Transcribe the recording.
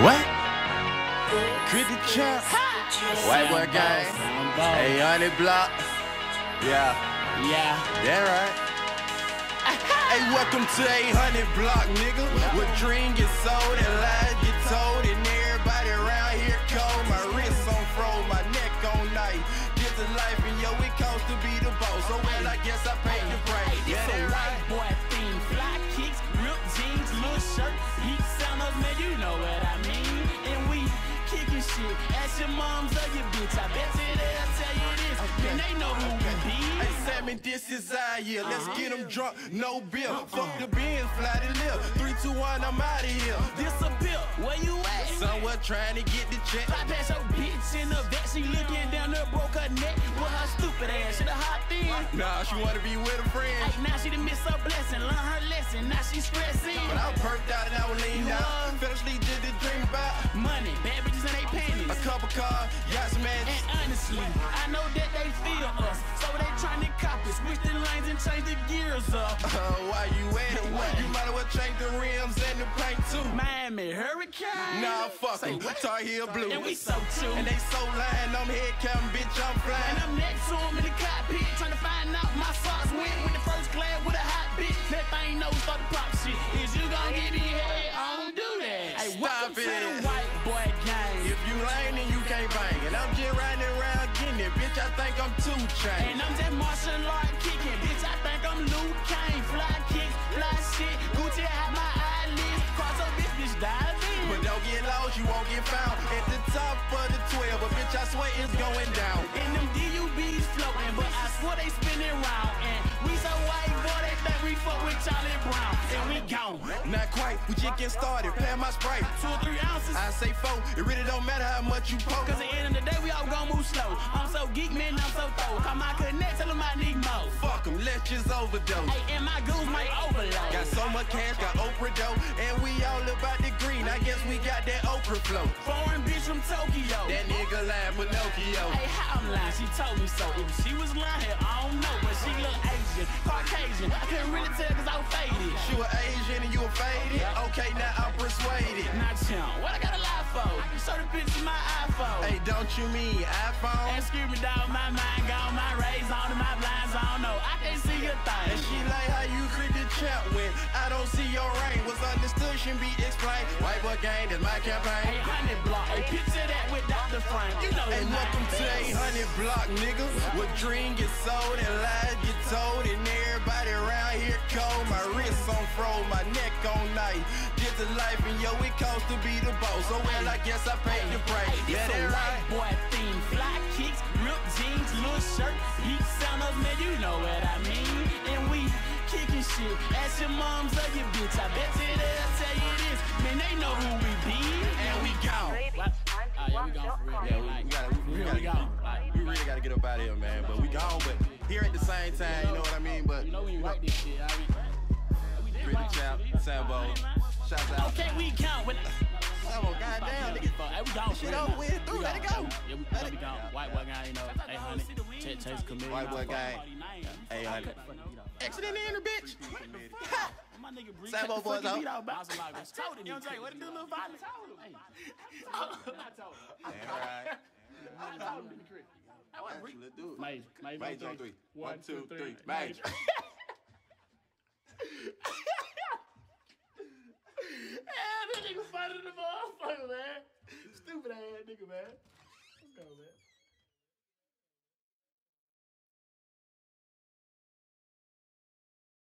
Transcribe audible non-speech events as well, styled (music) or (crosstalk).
What? The champ. White boy gang. Hey, honey block. Yeah. Yeah. Yeah, right. (laughs) Hey, welcome to 800 block, nigga. What dream get sold and lies get told, and everybody around here cold. My wrist on froze, my neck on night. Get the life, and yo, it costs to be the boss. So well, I guess I Ask your moms or your bitch. I bet you they'll tell you this. Man, they know who we be. Hey, Sammy, this is our year. Let's get uh-huh. them drunk, no beer. Uh-huh. Fuck the beans, fly the lip. Three, two, one, I'm out of here. Disappear, where you at? Somewhere trying to get the check. Fly past your bitch in the vet. She looking down there, broke her neck. With her stupid ass, she the hot in. Nah, she wanna be with a friend. Hey, now she done missed her blessing. Learn her lesson, now she stressing. But I perked out and I was leaned out. was? Fell did the dream about Money, bad bitches and they panties. Couple cars, yachts, man. And honestly, I know that they feel us. So they trying to copy, switch the lanes and change the gears up. Uh, (laughs) why you at it? What? You might as well change the rims and the paint too. Miami Hurricane. Nah, fuck Say 'em. Tar Heel Blue. And we so true. And they so lying, I'm head counting, bitch, I'm And. I'm next to him in the cockpit, trying to find out my socks went with the first class with a hot bitch. That thing knows start to bitch, I think I'm too chain. And I'm just martial art kicking, bitch. I think I'm Liu Kang. Fly kicks, fly shit. Gucci had my eyelids. Cross a bitch, bitch, dive in. But don't get lost, you won't get found. At the top of the 12, but bitch, I swear it's going down. And them DUBs floating, but I swear they spinning round. And we so white, boy, they think we fuck with Charlie Brown. And we gone. Not quite, we just getting started. Pay my sprite. Two or three ounces. I say four, it really don't matter how much you poke. Cause at the end of the day, we all gon' move slow. I'm geek, man, I'm so throw. Call my connect, tell them I need more. Fuck 'em, let's just overdose. Hey, and my goons might overload. Got so much cash, got Oprah dough, and we all about the green. I guess we got that Oprah flow. Foreign bitch from Tokyo. That nigga lying Pinocchio. Hey, how I'm lying, she told me so. If she was lying, I don't know, but she look Asian, Caucasian. I couldn't really tell cause I was faded. She was Asian and you were faded. Okay, now I'm persuaded. Not chum, what I for? Show the bitch my iPhone. Hey, don't you mean iPhone? Excuse me, dog, my mind gone, my rays on and my blinds on. No, I can't see a And thing. she like how you crit the champ when I don't see your ring. What's understood should be explained. White boy gang, that's my Hey, campaign. honey block, hey, picture that with Dr. Frank. You know Hey, welcome to nine. 800 block, nigga. What dream get sold and lies cold. My wrist on froze, my neck on night. Get the life, and yo, it costs to be the boss. So well, I guess I paid the price. Hey, this Yeah, a that white right. boy theme. Fly kicks, ripped jeans, little shirt. Heat sounders, man, you know what I mean. And we kicking shit. Ask your moms or your bitch. I bet you they'll tell you this. Man, they know who we be. And we gone. What? Oh, yeah, we gone for real. Yeah, we, we gotta, we, we Real, gotta, we gone. Like, we really gotta get up out of here, man. But we gone, but here at the same time, you know what I mean? But you know we write this shit. I mean, we did Pretty write champ, this shit. Samboe. Shouts out. Okay, we count. When, Samboe, goddamn, nigga. Hey, we gone. Shit for real over now. with, through, We let it gone. go. Yeah, we, Let we it- gone. White boy guy, you know, 800. Chase, Chase Chameleon. White boy guy, Hey, 800. Exit in there, bitch. My nigga Bree Samboe cut the boys fucking out. beat out bounce like this. Told him, you know what I'm saying? What to do, little violence? Told him. Hey. I told him. Damn right. I told him in the crib. I wasn't Bree. Let's do it. Major. Major. Major on three. One, two, three. Major. (laughs) nigga, man. Let's go, man.